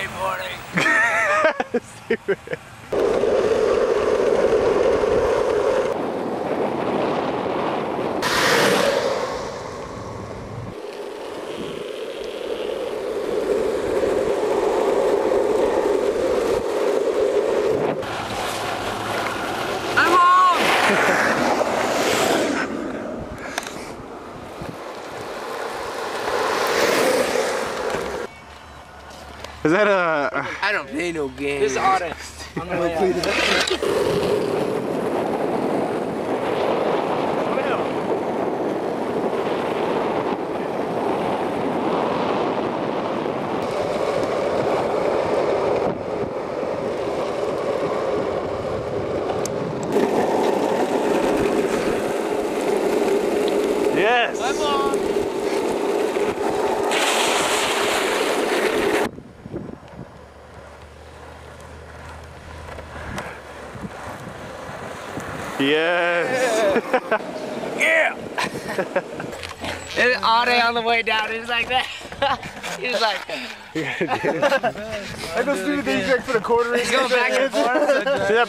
skateboarding. I'm home! Is that a? I don't play no games. This is honest. On the way out. Yes. Yes. Yeah! And Ade on the way down, he's like that. he's like, I go speed the for the quarter. he's going back and forth. See that